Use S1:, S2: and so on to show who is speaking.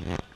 S1: Yeah.